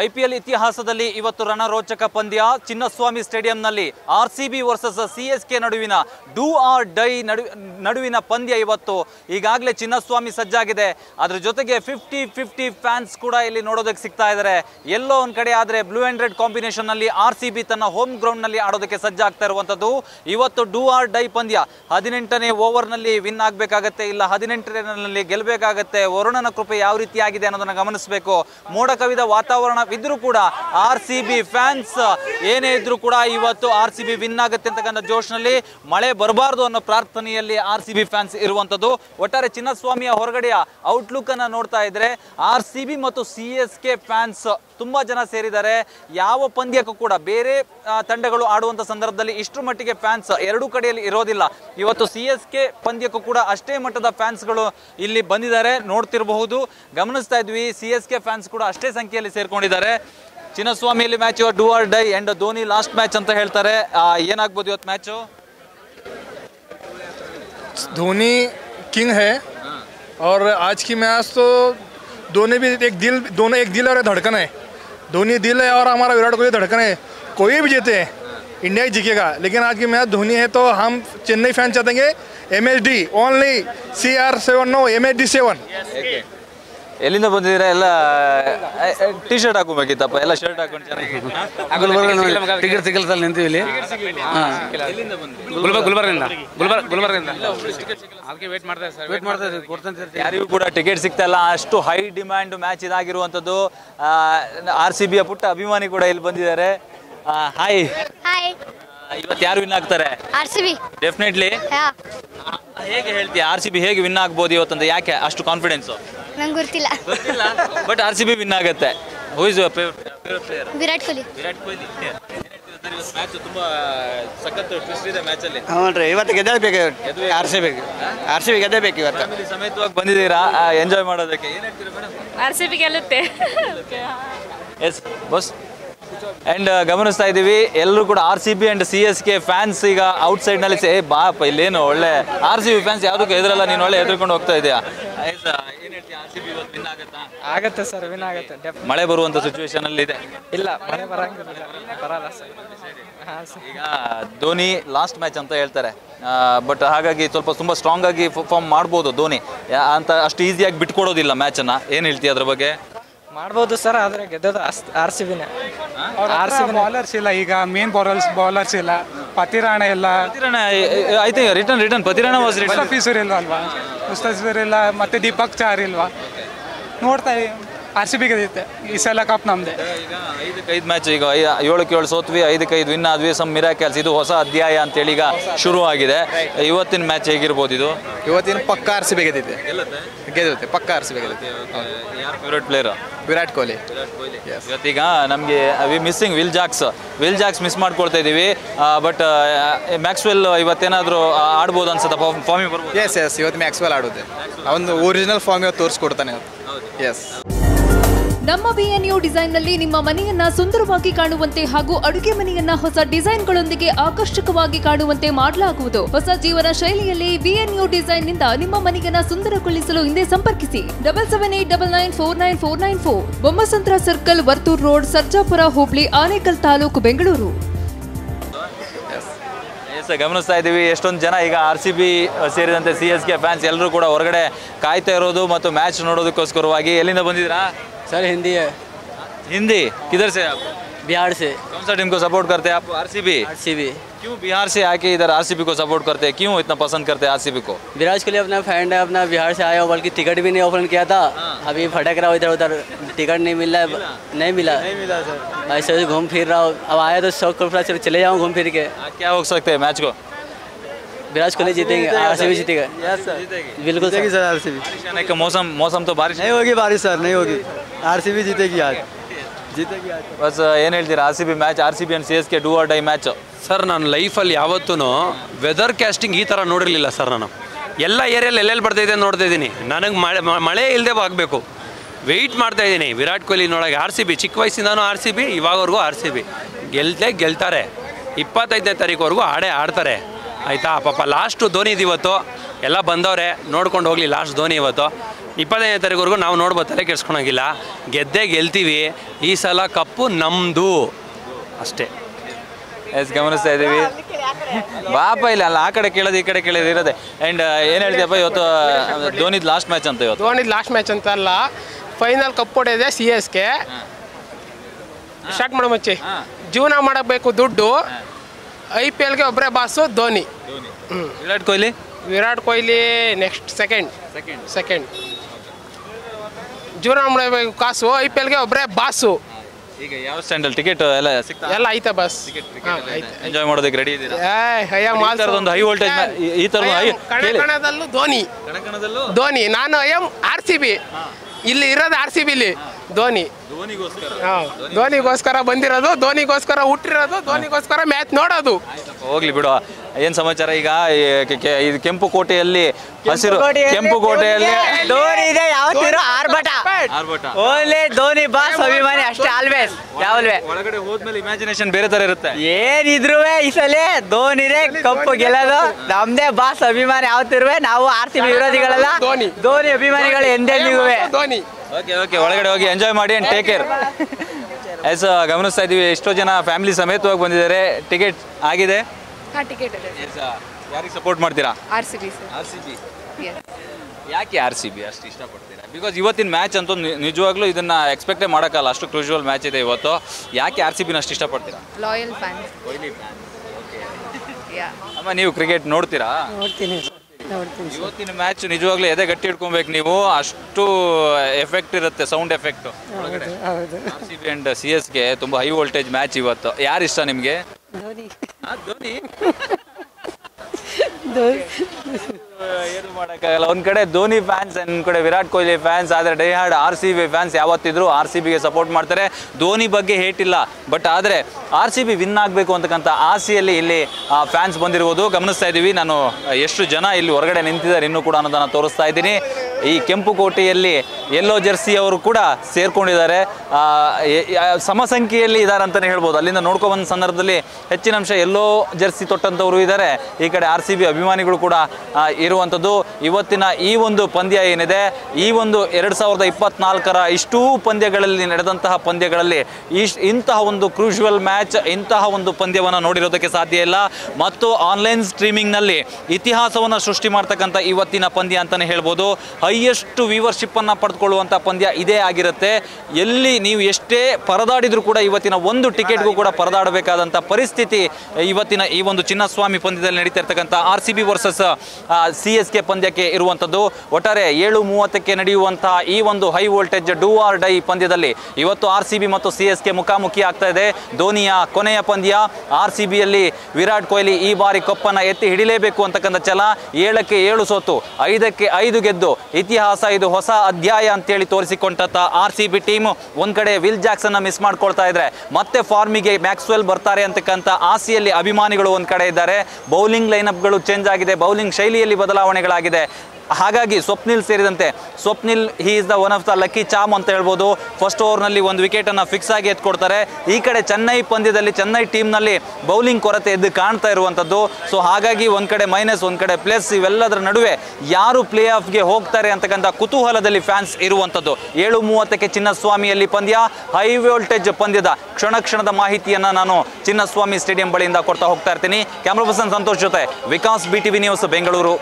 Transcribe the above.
I P L ಇತಿಹಾಸದಲ್ಲಿ ಇವತ್ತು ರಣರೋಚಕ ಪಂದ್ಯ. Chinnaswamy ಸ್ಟೇಡಿಯಂನಲ್ಲಿ R C B versus C S K ನಡುವಿನ ಡೂ ಆರ್ ಡೈ ನಡು, ನಡುವಿನ ಪಂದ್ಯ ಇವತ್ತು. ಈಗಾಗಲೇ ಚಿನ್ನಸ್ವಾಮಿ ಸಜ್ಜಾಗಿದೆ. ಅದರ ಜೊತೆಗೆ ಫಿಫ್ಟಿ ಫಿಫ್ಟಿ ಫ್ಯಾನ್ಸ್ ಕೂಡ ಇಲ್ಲಿ ನೋಡೋದಕ್ಕೆ ಸಿಗ್ತಾ ಇದ್ದಾರೆ ಎಲ್ಲೋ ಒಂದು ಕಡೆ ಆದರೆ ಬ್ಲೂ ಆ್ಯಂಡ್ ರೆಡ್ ಕಾಂಬಿನೇಷನ್ನಲ್ಲಿ ಆರ್ ಸಿ ಬಿ ತನ್ನ ಹೋಮ್ ಗ್ರೌಂಡ್ನಲ್ಲಿ ಆಡೋದಕ್ಕೆ ಸಜ್ಜಾಗ್ತಾ ಇರುವಂಥದ್ದು. ಇವತ್ತು ಡೂ ಆರ್ ಡೈ ಪಂದ್ಯ. ಹದಿನೆಂಟನೇ ಓವರ್ನಲ್ಲಿ ವಿನ್ ಆಗಬೇಕಾಗತ್ತೆ ಇಲ್ಲ ಹದಿನೆಂಟರಲ್ಲಿ ಗೆಲ್ಲಬೇಕಾಗತ್ತೆ ವರುಣನ ಕೃಪೆ ಯಾವ ರೀತಿ ಆಗಿದೆ ಅನ್ನೋದನ್ನ ಗಮನಿಸಬೇಕು. ಮೋಡ ಕವಿದ ವಾತಾವರಣ ಇದ್ರೂ ಕೂಡ ಆರ್ ಸಿ ಬಿ ಫ್ಯಾನ್ಸ್ ಏನೇ ಇದ್ರೂ ಕೂಡ ಇವತ್ತು ಆರ್ ಸಿ ಬಿ ವಿನ್ ಆಗುತ್ತೆ ಅಂತಕ್ಕಂಥ ಜೋಶ್ನಲ್ಲಿ ಮಳೆ ಬರಬಾರ್ದು ಅನ್ನೋ ಪ್ರಾರ್ಥನೆಯಲ್ಲಿ ಆರ್ ಸಿ ಬಿ ಫ್ಯಾನ್ಸ್ ಇರುವಂಥದ್ದು. ಒಟ್ಟಾರೆ ಚಿನ್ನಸ್ವಾಮಿಯ ಹೊರಗಡೆಯ ಔಟ್ಲುಕ್ ಅನ್ನ ನೋಡ್ತಾ ಇದ್ರೆ ಆರ್ ಸಿ ಬಿ ಮತ್ತು ಸಿ ಎಸ್ ಕೆ ಫ್ಯಾನ್ಸ್ ತುಂಬಾ ಜನ ಸೇರಿದ್ದಾರೆ. ಯಾವ ಪಂದ್ಯಕ್ಕೂ ಕೂಡ ಬೇರೆ ತಂಡಗಳು ಆಡುವಂತ ಸಂದರ್ಭದಲ್ಲಿ ಇಷ್ಟು ಮಟ್ಟಿಗೆ ಫ್ಯಾನ್ಸ್ ಎರಡೂ ಕಡೆಯಲ್ಲಿ ಇರೋದಿಲ್ಲ. ಇವತ್ತು ಸಿ ಎಸ್ ಕೆ ಪಂದ್ಯಕ್ಕೂ ಕೂಡ ಅಷ್ಟೇ ಮಟ್ಟದ ಫ್ಯಾನ್ಸ್ಗಳು ಇಲ್ಲಿ ಬಂದಿದ್ದಾರೆ. ನೋಡ್ತಿರಬಹುದು. ಗಮನಿಸ್ತಾ ಇದ್ವಿ ಸಿ ಎಸ್ ಕೆ ಫ್ಯಾನ್ಸ್ ಕೂಡ ಅಷ್ಟೇ ಸಂಖ್ಯೆಯಲ್ಲಿ ಸೇರ್ಕೊಂಡಿದ್ದಾರೆ. ಚಿನ್ನಸ್ವಾಮಿಯಲ್ಲಿ match do or die and Dhoni last match ಅಂತ ಹೇಳ್ತಾರೆ ಆ, ಏನಾಗ್ಬೋದು ಇವತ್ತು ಮ್ಯಾಚು धोनी किंग है और आज की मैच तो दोनों भी एक दिल दोनों एक दिल और एक धड़कन है धोनी दिल है और हमारा विराट कोहली धड़कन है कोई भी जीते इंडिया ही जीतेगा लेकिन आज की मैच धोनी है तो हम चेन्नई फैन चाहेंगे M S D only C R seven no M S D seven ಎಲ್ಲಿಂದ ಬಂದಿದ್ದೀರಾ? ಎಲ್ಲ ಟಿ ಶರ್ಟ್ ಹಾಕೋಬೇಕಿತ್ತಪ್ಪ ಎಲ್ಲ ಶರ್ಟ್ ಹಾಕೊಂಡು ಚೆನ್ನಾಗಿ. ಗುಲ್ಬರ್ಗ ಟಿಕೆಟ್ ಸಿಗಲ್ಸಲ್ಲಿ ನಿಂತೀವಿ ಇಲ್ಲಿ. ಎಲ್ಲಿಂದ ಬಂದ್ರಿ? ಗುಲ್ಬರ್ಗ ಗುಲ್ಬರ್ಗಿಂದ ಗುಲ್ಬರ್ಗ ಗುಲ್ಬರ್ಗಿಂದ ಅದಕ್ಕೆ ವೇಟ್ ಮಾಡ್ತಾ ಸರ್ ವೇಟ್ ಮಾಡ್ತಾ ಇದ್ದೀವಿ ಕೊಡ್ತಂತ ಯಾರಿಗೂ ಕೂಡ ಟಿಕೆಟ್ ಸಿಗ್ತಾ ಇಲ್ಲ. ಅಷ್ಟು ಹೈ ಡಿಮ್ಯಾಂಡ್ ಮ್ಯಾಚ್ ಇದಾಗಿರುವಂಥದ್ದು. ಆರ್ ಸಿ ಬಿಯ ಪುಟ್ಟ ಅಭಿಮಾನಿ ಕೂಡ ಇಲ್ಲಿ ಬಂದಿದ್ದಾರೆ. ಹಾಯ್ ಇವತ್ತು ಯಾರು ವಿನ್ ಆಗ್ತಾರೆ? R C B definitely yeah ಹೇಗೆ ಹೇಳ್ತೀಯ? ಆರ್ ಸಿ ಬಿ ಹೇಗೆ ವಿನ್ ಆಗ್ಬೋದು ಇವತ್ತಂತ ಯಾಕೆ ಅಷ್ಟು ಕಾನ್ಫಿಡೆನ್ಸ್ ನಂಗೆ ಗೊತ್ತಿಲ್ಲ. ಗೊತ್ತಿಲ್ಲ? But R C B win ಆಗುತ್ತೆ. Who is favourite player Virat Kohli. Virat Kohli. Match ತುಂಬಾ ಸಖತ್ ಟ್ವಿಸ್ಟ್ ಇದೆ ಮ್ಯಾಚ್ ಅಲ್ಲಿ. ಹ್ಞೂ ರೀ ಇವತ್ತು ಗೆದ್ದೇಬೇಕು ಆರ್ ಸಿ ಬೇಕು ಆರ್ ಸಿ ಬಿ ಗೆದ್ದೇಬೇಕು ಇವತ್ತು. ಸಮೇತವಾಗಿ ಬಂದಿದ್ದೀರಾ? ಎಂಜಾಯ್ ಮಾಡೋದಕ್ಕೆ. ಏನ್ ಹೇಳ್ತೀರಾ ಮೇಡಮ್ ಆರ್ ಸಿ ಬಿ ಗೆಲ್ಲುತ್ತೆ. ಎಸ್ ಬಸ್ ಅಂಡ್ ಗಮನಿಸ್ತಾ ಇದ್ದೀವಿ ಎಲ್ಲರೂ ಕೂಡ R C B and C S K fans ಈಗ ಔಟ್ ಸೈಡ್ನಲ್ಲಿ ಸೇ ಬಾಪ ಇಲ್ಲೇನು ಒಳ್ಳೆ ಆರ್ ಸಿ ಬಿ ಫ್ಯಾನ್ಸ್ ಯಾವುದಕ್ಕೂ ಎದುರಲ್ಲ ನೀನು ಒಳ್ಳೆ ಎದುರ್ಕೊಂಡು ಹೋಗ್ತಾ ಇದೆಯಾ? ಆಗತ್ತೆ? ಸರ್ ವಿನ್ ಆಗತ್ತೆ ಮಳೆ ಬರುವಂತ ಸಿಚುವೇಶನ್ ಅಲ್ಲಿ ಇದೆ. ಇಲ್ಲ ಮಳೆ ಬರಲ್ಲ ಈಗ ಧೋನಿ ಲಾಸ್ಟ್ ಮ್ಯಾಚ್ ಅಂತ ಹೇಳ್ತಾರೆ. ಬಟ್ ಹಾಗಾಗಿ ಸ್ವಲ್ಪ ತುಂಬಾ ಸ್ಟ್ರಾಂಗ್ ಆಗಿ ಪರ್ಫಾರ್ಮ್ ಮಾಡ್ಬೋದು ಧೋನಿ. ಅಂತ ಅಷ್ಟು ಈಸಿಯಾಗಿ ಬಿಟ್ಕೊಡೋದಿಲ್ಲ ಮ್ಯಾಚನ್ನ ಏನು ಹೇಳ್ತೀಯ ಅದ್ರ ಬಗ್ಗೆ? ಮಾಡ್ಬೋದು ಸರ್ ಆದರೆ ಗೆದ್ದದ ಆರ್ ಸಿ ಬಿನೇ ಆರ್ ಸಿ ಬಾಲರ್ಸ್ ಬೌಲರ್ಸ್ ಇಲ್ಲ ಈಗ ಮೇನ್ ಬಾಲರ್ಸ್ ಬೌಲರ್ಸ್ ಇಲ್ಲ. ಪತಿರಾಣ ಇಲ್ಲ. Pathirana I think return return Pathirana was return Mustafizur ಇಲ್ವಾ ಅಲ್ವಾ ಮುಸ್ತಫೀಸರ್ ಇಲ್ಲ ಮತ್ತೆ ದೀಪಕ್ ಚಾರ್ ಇಲ್ವಾ? ನೋಡ್ತಾ ಆರ್ ಸಿ ಬಿ ಗೆದ್ದಿತ್ತೆ ಈ ಸಲ ಕಪ್ ನಮ್ದೆ. ಈಗ ಐದಕ್ಕೆ ಐದು ಮ್ಯಾಚ್ ಈಗ ಏಳಕ್ಕೆ ಏಳು ಸೋತ್ವಿ ಐದಕ್ಕೆ ಐದು ವಿನ್ ಆದ್ವಿ ಸಮ್ ಮಿರಾಕಲ್ಸ್ ಇದು ಹೊಸ ಅಧ್ಯಾಯ ಅಂತೇಳಿ ಈಗ ಶುರು ಆಗಿದೆ ಇವತ್ತಿನ ಮ್ಯಾಚ್ ಹೇಗಿರ್ಬೋದು ಇದು? ಇವತ್ತಿನ ಪಕ್ಕ ಆರ್ ಸಿ ಬಿ ಗೆದ್ದಿದೆ ಪಕ್ಕ ಆರ್ ಸಿ ಬಿ ಗೆದ್ದಿದೆ ಯಾರು ಫೇವ್ರೆಟ್ ಪ್ಲೇಯರ್ ವಿರಾಟ್ ಕೊಹ್ಲಿ. ಇವತ್ತೀಗ ನಮಗೆ we missing Will Jacks Will Jacks miss ಮಾಡ್ಕೊಳ್ತಾ ಇದ್ದೀವಿ ಬಟ್ ಮ್ಯಾಕ್ಸ್ವೆಲ್ ಇವತ್ತೇನಾದರೂ ಆಡ್ಬೋದು ಅನ್ಸುತ್ತೆ? ಫಾರ್ಮಿಗೆ ಬರ್ಬೋದು? ಎಸ್ ಎಸ್ ಇವತ್ತು ಮ್ಯಾಕ್ಸ್ವೆಲ್ ಆಡುತ್ತೆ ಅವನು ಒರಿಜಿನಲ್ ಫಾರ್ಮ್ ಇವತ್ತು ತೋರಿಸ್ಕೊಡ್ತಾನೆ. ಎಸ್ ನಮ್ಮ ಬಿಎನ್ಯು ಡಿಸೈನ್ನಲ್ಲಿ ನಿಮ್ಮ ಮನೆಯನ್ನ ಸುಂದರವಾಗಿ ಕಾಣುವಂತೆ ಹಾಗೂ ಅಡುಗೆ ಮನೆಯನ್ನ ಹೊಸ ಡಿಸೈನ್ಗಳೊಂದಿಗೆ ಆಕರ್ಷಕವಾಗಿ ಕಾಣುವಂತೆ ಮಾಡಲಾಗುವುದು. ಹೊಸ ಜೀವನ ಶೈಲಿಯಲ್ಲಿ ಬಿಎನ್ಯು ಡಿಸೈನ್ನಿಂದ ನಿಮ್ಮ ಮನೆಯನ್ನ ಸುಂದರಗೊಳಿಸಲು ಹಿಂದೆ ಸಂಪರ್ಕಿಸಿ. Double seven eight double nine four nine four nine four. Bommasandra circle, Varthur road, Sarjapura, ಹೋಬಳಿ, ಆನೇಕಲ್ ತಾಲೂಕು, ಬೆಂಗಳೂರು. ಗಮನಿಸ್ತಾ ಇದ್ದೀವಿ. ಎಷ್ಟೊಂದು ಜನ ಈಗ ಆರ್ ಸಿ ಬಿ ಸೇರಿದಂತೆ ಸಿ ಎಸ್ ಕೆ ಫ್ಯಾನ್ಸ್ ಎಲ್ಲರೂ ಕೂಡ ಹೊರಗಡೆ ಕಾಯ್ತಾ ಇರೋದು ಮತ್ತು ಮ್ಯಾಚ್ ನೋಡೋದಕ್ಕೋಸ್ಕರವಾಗಿ. ಎಲ್ಲಿಂದ ಬಂದಿದ್ದೀರಾ? सर हिंदी है। हिंदी? किधर से आप? बिहार से। कौन सा टीम को सपोर्ट करते हैं आप? आरसीबी आर सी बी क्यों बिहार से आके इधर आरसीबी को सपोर्ट करते हैं? क्यों इतना पसंद करते हैं आरसीबी को? विराट कोहली अपना फ़ैन है अपना बिहार से आया हो, बल्कि टिकट भी नहीं ऑफ़र किया था। अभी फटक रहा हो इधर उधर टिकट नहीं मिल रहा है नहीं मिला। नहीं मिला सर ऐसे ऐसे घूम फिर रहा हो। अब आया तो शौक कर चले जाऊँ घूम फिर के। क्या हो सकते हैं मैच को? विराट कोहली जीतेंगे आर सी बी जीतेगा बिल्कुल सर ಆರ್ ಸಿ ಬಿ बारिश आने का मौसम मौसम तो बारिश नहीं होगी बारिश सर नहीं होगी आर सी बी जीतेगी आज जीतेगी आज ಬಸ್ ಏನು ಹೇಳ್ತೀರಾ R C B match R C B and C S K do or die match sir ನಾನು ಲೈಫಲ್ಲಿ ಯಾವತ್ತೂ ವೆದರ್ ಕ್ಯಾಸ್ಟಿಂಗ್ ಈ ಥರ ನೋಡಿರಲಿಲ್ಲ ಸರ್ ನಾನು ಎಲ್ಲ ಏರಿಯಲ್ಲಿ ಎಲ್ಲೆಲ್ಲಿ ಬರ್ತಾಯಿದೆ ನೋಡ್ತಾ ಇದ್ದೀನಿ ನನಗೆ ಮಳೆ ಮ- ಮಳೆ ಇಲ್ಲದೆ ಆಗಬೇಕು ವೆಯ್ಟ್ ಮಾಡ್ತಾ ಇದ್ದೀನಿ ವಿರಾಟ್ ಕೊಹ್ಲಿ ನೋಡೋಕೆ ಆರ್ ಸಿ ಬಿ ಚಿಕ್ಕ ವಯಸ್ಸಿಂದನೂ ಆರ್ ಸಿ ಬಿ ಇವಾಗವರೆಗೂ ಆರ್ ಸಿ ಬಿ ಗೆಲ್ತೆ ಗೆಲ್ತಾರೆ ಇಪ್ಪತ್ತೈದನೇ ತಾರೀಕುವರೆಗೂ ಆಡೇ ಆಡ್ತಾರೆ ಆಯಿತಾ? ಪಾಪ ಲಾಸ್ಟು ಧೋನಿದು ಇವತ್ತು. ಎಲ್ಲ ಬಂದವ್ರೆ ನೋಡ್ಕೊಂಡು ಹೋಗಲಿ ಲಾಸ್ಟ್ ಧೋನಿ ಇವತ್ತು. ಇಪ್ಪತ್ತೈದನೇ ತಾರೀಕುವರೆಗೂ ನಾವು ನೋಡ್ಬೋದು ತಲೆ ಕೆಡ್ಸ್ಕೊಳಂಗಿಲ್ಲ ಗೆದ್ದೇ ಗೆಲ್ತೀವಿ. ಈ ಸಲ ಕಪ್ಪು ನಮ್ಮದು ಅಷ್ಟೇ. ಎಸ್ ಗಮನಿಸ್ತಾ ಇದ್ದೀವಿ. ಪಾಪ ಇಲ್ಲ ಅಲ್ಲ ಆ ಕಡೆ ಕೇಳೋದು ಈ ಕಡೆ ಕೇಳೋದು ಇರೋದೆ. ಆ್ಯಂಡ್ ಏನು ಹೇಳ್ತೀಯಪ್ಪ ಇವತ್ತು ಧೋನಿದ್ ಲಾಸ್ಟ್ ಮ್ಯಾಚ್ ಅಂತ ಇವತ್ತು? ಧೋನಿದ್ ಲಾಸ್ಟ್ ಮ್ಯಾಚ್ ಅಂತ ಅಲ್ಲ ಫೈನಲ್ ಕಪ್ ಹೊಡೆದಿದೆ ಸಿ ಎಸ್ ಕೆ ಸ್ಟಾರ್ಟ್ ಮಾಡೋ ಜೀವನ ಮಾಡಬೇಕು ದುಡ್ಡು. ಐ ಪಿ ಎಲ್ಗೆ ಒಬ್ಬರೇ boss Dhoni. Virat Kohli? Virat Kohli next second second second ಜೀವನ ಮಾಡಬೇಕು ಕಾಸು ಐ ಪಿ ಎಲ್ಗೆ ಒಬ್ಬರೇ ಬಾಸು ಈಗ ಯಾವ ಸ್ಟ್ಯಾಂಡಲ್ಲಿ ಟಿಕೆಟ್ ಎಲ್ಲ ಸಿಗ್ತಾ? ಎಲ್ಲ ಐತೆ ಬಸ್ ಎಂಜಾಯ್ ಮಾಡೋದಕ್ಕೆ ರೆಡಿ ಒಂದು ಹೈ ವೋಲ್ಟೇಜ್ ಈ ಥರದ ಹೈ ಕೇಳಿ. ಕಣಕಣದಲ್ಲೂ ಧೋನಿ. ಕಣಕಣದಲ್ಲೂ? ಧೋನಿ. ನಾನು I am R C B ಇಲ್ಲಿ ಇರೋದು ಆರ್ ಸಿ ಬಿಲಿ ಧೋನಿ. ಧೋನಿಗೋಸ್ಕರ. ಬಂದಿರೋದು ಧೋನಿಗೋಸ್ಕರ ಹುಟ್ಟಿರೋದು ಧೋನಿಗೋಸ್ಕರ ಮ್ಯಾಚ್ ನೋಡೋದು. ಹೋಗ್ಲಿ ಬಿಡು. ಏನ್ ಸಮಾಚಾರ ಈಗ? ಇದು ಕೆಂಪು ಕೋಟೆಯಲ್ಲಿ ಹಸಿರು ಕೆಂಪು ಕೋಟೆಯಲ್ಲಿ ಧೋನಿ ಇದೆ ಯಾವತ್ತಿರೋ ಆರ್ಭಟ. ಓನ್ಲಿ ಧೋನಿ ಬಾಸ್ ಅಭಿಮಾನಿ ಅಷ್ಟೇ ಆಲ್ವೇಸ್ ಯಾವಲ್ವೇ. ಒಳಗಡೆ ಹೋದ್ಮೇಲೆ ಇಮ್ಯಾಜಿನೇಷನ್ ಬೇರೆ ತರ ಇರುತ್ತೆ. ಏನಿದ್ರು ಈ ಸಲ? ಧೋನಿನೇ ಕಪ್ಪು ಗೆಲ್ಲೋದು ನಮ್ದೇ ಬಾಸ್ ಅಭಿಮಾನಿ ಯಾವತ್ತಿರುವೆ? ನಾವು ಆರ್ ಸಿ ಬಿ ವಿರೋಧಿಗಳಲ್ಲ ಧೋನಿ. ಧೋನಿ ಅಭಿಮಾನಿಗಳು ಎಂದೆಂದಿಗೂ ಧೋನಿ. ಓಕೆ ಓಕೆ ಒಳಗಡೆ ಹೋಗಿ ಎಂಜಾಯ್ ಮಾಡಿ ಟೇಕ್ ಕೇರ್ ಎಸ್ ಗಮನಿಸ್ತಾ ಇದೀವಿ ಎಷ್ಟೋ ಜನ ಫ್ಯಾಮಿಲಿ ಸಮೇತವಾಗಿ ಬಂದಿದ್ದಾರೆ. ಟಿಕೆಟ್ ಆಗಿದೆ? ಹಾಂ ಟಿಕೆಟ್ ಇದೆ. ಯಾರಿಗೆ ಸಪೋರ್ಟ್ ಮಾಡ್ತೀರಾ? R C B sir R C B ಯಾಕೆ ಆರ್ ಸಿ ಬಿ ಅಷ್ಟು ಇಷ್ಟಪಡ್ತೀರಾ? ಬಿಕಾಸ್ ಇವತ್ತಿನ ಮ್ಯಾಚ್ ಅಂತೂ ನಿಜವಾಗ್ಲೂ ಇದನ್ನ ಎಕ್ಸ್ಪೆಕ್ಟೇ ಮಾಡೋಕ್ಕಲ್ಲ. ಅಷ್ಟು ಕ್ರೂಷುವಲ್ ಮ್ಯಾಚ್ ಇದೆ ಇವತ್ತು. ಯಾಕೆ ಆರ್ ಸಿ ಬಿನ ಅಷ್ಟು ಇಷ್ಟಪಡ್ತೀರಾ? ಲಾಯಲ್ ಫ್ಯಾನ್ ಯಾ ಅಮ್ಮ ನೀವು ಕ್ರಿಕೆಟ್ ನೋಡ್ತೀರಾ? ನೋಡ್ತೀನಿ. ನೋಡ್ತೀನಿ ಇವತ್ತಿನ ಮ್ಯಾಚ್ ನಿಜವಾಗ್ಲೂ ಎದೆ ಗಟ್ಟಿ ಇಟ್ಕೊಬೇಕು ನೀವು. ಅಷ್ಟು ಎಫೆಕ್ಟ್ ಇರುತ್ತೆ ಸೌಂಡ್ ಎಫೆಕ್ಟ್ ಹೌದು ಅಂಡ್ ಸಿ ಎಸ್ಗೆ ತುಂಬಾ ಹೈ ವೋಲ್ಟೇಜ್ ಮ್ಯಾಚ್ ಇವತ್ತು. ಯಾರು ಇಷ್ಟ ನಿಮಗೆ? ಧೋನಿ. ಧೋನಿ. ಏನು ಮಾಡೋಕ್ಕಾಗಲ್ಲ. ಒಂದು ಕಡೆ ಧೋನಿ ಫ್ಯಾನ್ಸ್ ಒಂದ್ ಕಡೆ ವಿರಾಟ್ ಕೊಹ್ಲಿ ಫ್ಯಾನ್ಸ್ ಆದ್ರೆ die hard R C B fans ಯಾವತ್ತಿದ್ರು R C ಬಿಗೆ ಸಪೋರ್ಟ್ ಮಾಡ್ತಾರೆ. ಧೋನಿ ಬಗ್ಗೆ ಹೇಟ್ ಇಲ್ಲ. ಬಟ್ ಆದ್ರೆ ಆರ್ ಸಿ ಬಿ ವಿನ್ ಆಗಬೇಕು ಅಂತಕ್ಕಂಥ ಆಸೆಯಲ್ಲಿ ಇಲ್ಲಿ ಫ್ಯಾನ್ಸ್ ಬಂದಿರುವುದು ಗಮನಿಸ್ತಾ ಇದ್ದೀವಿ ನಾನು, ಎಷ್ಟು ಜನ ಇಲ್ಲಿ ಹೊರಗಡೆ ನಿಂತಿದ್ದಾರೆ ಇನ್ನೂ ಕೂಡ ಅನ್ನೋದನ್ನ ತೋರಿಸ್ತಾ ಇದ್ದೀನಿ. ಈ ಕೆಂಪು ಕೋಟೆಯಲ್ಲಿ ಎಲ್ಲೋ ಜೆರ್ಸಿ ಅವರು ಕೂಡ ಸೇರ್ಕೊಂಡಿದ್ದಾರೆ. ಸಮ ಸಂಖ್ಯೆಯಲ್ಲಿ ಇದ್ದಾರೆ ಅಂತಲೇ ಹೇಳ್ಬೋದು. ಅಲ್ಲಿಂದ ನೋಡ್ಕೊ ಬಂದ ಸಂದರ್ಭದಲ್ಲಿ ಹೆಚ್ಚಿನ ಅಂಶ ಎಲ್ಲೋ ಜರ್ಸಿ ತೊಟ್ಟಂಥವರು ಇದ್ದಾರೆ. ಈ ಕಡೆ ಆರ್ ಅಭಿಮಾನಿಗಳು ಕೂಡ ಇರುವಂಥದ್ದು. ಇವತ್ತಿನ ಈ ಒಂದು ಪಂದ್ಯ ಏನಿದೆ? ಈ ಒಂದು ಎರಡು ಸಾವಿರದ ಇಪ್ಪತ್ನಾಲ್ಕರ ಇಷ್ಟೂ ಪಂದ್ಯಗಳಲ್ಲಿ ನಡೆದಂತಹ ಪಂದ್ಯಗಳಲ್ಲಿ ಇಶ್ ಇಂತಹ ಒಂದು ಕ್ರೂಷುವಲ್ ಮ್ಯಾಚ್ ಇಂತಹ ಒಂದು ಪಂದ್ಯವನ್ನು ನೋಡಿರೋದಕ್ಕೆ ಸಾಧ್ಯ ಇಲ್ಲ. ಮತ್ತು ಆನ್ಲೈನ್ ಸ್ಟ್ರೀಮಿಂಗ್ನಲ್ಲಿ ಇತಿಹಾಸವನ್ನು ಸೃಷ್ಟಿ ಮಾಡ್ತಕ್ಕಂಥ ಇವತ್ತಿನ ಪಂದ್ಯ ಅಂತಲೇ ಹೇಳ್ಬೋದು. ಹೈಯೆಸ್ಟ್ ವಿವರ್ಶಿಪ್ಪನ್ನು ಪಡೆದುಕೊಳ್ಳುವಂಥ ಪಂದ್ಯ ಇದೇ ಆಗಿರುತ್ತೆ. ಎಲ್ಲಿ ನೀವು ಎಷ್ಟೇ ಪರದಾಡಿದರೂ ಕೂಡ ಇವತ್ತಿನ ಒಂದು ಟಿಕೆಟ್ಗೂ ಕೂಡ ಪರದಾಡಬೇಕಾದಂಥ ಪರಿಸ್ಥಿತಿ ಇವತ್ತಿನ ಈ ಒಂದು ಚಿನ್ನಸ್ವಾಮಿ ಪಂದ್ಯದಲ್ಲಿ ನಡೀತಾ ಇರ್ತಕ್ಕಂಥ R C B versus C S K ಪಂದ್ಯಕ್ಕೆ ಇರುವಂಥದ್ದು. ಒಟ್ಟಾರೆ ಏಳು ಮೂವತ್ತಕ್ಕೆ ನಡೆಯುವಂತಹ ಈ ಒಂದು high voltage do or die ಪಂದ್ಯದಲ್ಲಿ ಇವತ್ತು ಆರ್ ಸಿ ಬಿ ಮತ್ತು ಸಿ ಎಸ್ ಕೆ ಮುಖಾಮುಖಿ ಆಗ್ತಾ ಇದೆ. ಧೋನಿಯ ಕೊನೆಯ ಪಂದ್ಯ, ಆರ್ ಸಿ ಬಿಯಲ್ಲಿ ವಿರಾಟ್ ಕೊಹ್ಲಿ ಈ ಬಾರಿ ಕಪ್ಪನ್ನು ಎತ್ತಿ ಹಿಡಿಲೇಬೇಕು ಅಂತಕ್ಕಂಥ ಛಲ. ಏಳಕ್ಕೆ ಏಳು ಸೋತು, ಐದಕ್ಕೆ ಐದು ಗೆದ್ದು ಇತಿಹಾಸ, ಇದು ಹೊಸ ಅಧ್ಯಾಯ ಅಂತೇಳಿ ತೋರಿಸಿಕೊಂಡಂತ ಆರ್ ಸಿ ಬಿ ಟೀಮ್ ಒಂದ್ ಕಡೆ ವಿಲ್ ಜಾಕ್ಸನ್ ಮಿಸ್ ಮಾಡ್ಕೊಳ್ತಾ ಇದ್ರೆ ಮತ್ತೆ ಫಾರ್ಮಿಗೆ ಮ್ಯಾಕ್ಸ್ವೆಲ್ ಬರ್ತಾರೆ ಅಂತಕ್ಕಂಥ ಆಸೆಯಲ್ಲಿ ಅಭಿಮಾನಿಗಳು ಒಂದ್ ಕಡೆ ಇದ್ದಾರೆ. ಬೌಲಿಂಗ್ ಲೈನ್ ಲೈನಪ್ಗಳು ಚೇಂಜ್ ಆಗಿದೆ. ಬೌಲಿಂಗ್ ಶೈಲಿಯಲ್ಲಿ ಬದಲಾವಣೆಗಳಾಗಿದೆ. ಹಾಗಾಗಿ ಸ್ವಪ್ನಿಲ್ ಸೇರಿದಂತೆ, Swapnil he is the one of the lucky charm ಅಂತ ಹೇಳ್ಬೋದು. ಫಸ್ಟ್ ಓವರ್ನಲ್ಲಿ ಒಂದು ವಿಕೆಟನ್ನು ಫಿಕ್ಸ್ ಆಗಿ ಎತ್ಕೊಡ್ತಾರೆ. ಈ ಕಡೆ ಚೆನ್ನೈ ಪಂದ್ಯದಲ್ಲಿ, ಚೆನ್ನೈ ಟೀಮ್ನಲ್ಲಿ ಬೌಲಿಂಗ್ ಕೊರತೆ ಎದ್ದು ಕಾಣ್ತಾ ಇರುವಂಥದ್ದು ಸೊ ಹಾಗಾಗಿ ಒಂದು ಕಡೆ ಮೈನಸ್ ಒಂದು ಕಡೆ ಪ್ಲಸ್ ಇವೆಲ್ಲದರ ನಡುವೆ ಯಾರು ಪ್ಲೇ ಆಫ್ಗೆ ಹೋಗ್ತಾರೆ ಅಂತಕ್ಕಂಥ ಕುತೂಹಲದಲ್ಲಿ ಫ್ಯಾನ್ಸ್ ಇರುವಂಥದ್ದು ಏಳು ಮೂವತ್ತಕ್ಕೆ ಚಿನ್ನಸ್ವಾಮಿಯಲ್ಲಿ ಪಂದ್ಯ ಹೈ ವೋಲ್ಟೇಜ್ ಪಂದ್ಯದ ಕ್ಷಣ ಕ್ಷಣದ ಮಾಹಿತಿಯನ್ನು ನಾನು ಚಿನ್ನಸ್ವಾಮಿ ಸ್ಟೇಡಿಯಂ ಬಳಿಯಿಂದ ಕೊಡ್ತಾ ಹೋಗ್ತಾ ಇರ್ತೀನಿ. ಕ್ಯಾಮ್ರಾ ಪರ್ಸನ್ ಸಂತೋಷ್ ಜೊತೆ Vikas B T V news Bengaluru.